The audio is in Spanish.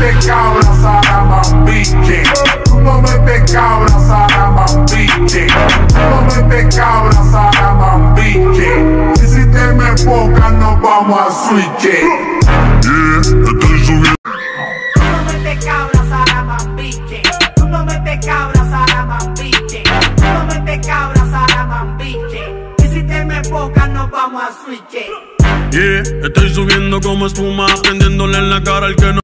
metes cabra, saramambique. Tú no metes cabra, saramambique. Tú no metes cabra, saramambique. Y si te me enfocas, nos vamos a switch. Yeah, estoy subiendo. No metes cabra, saramambique. Tú no Y si te me enfocas, nos vamos a switch. Yeah, estoy subiendo como espuma, prendiéndole en la cara al que no.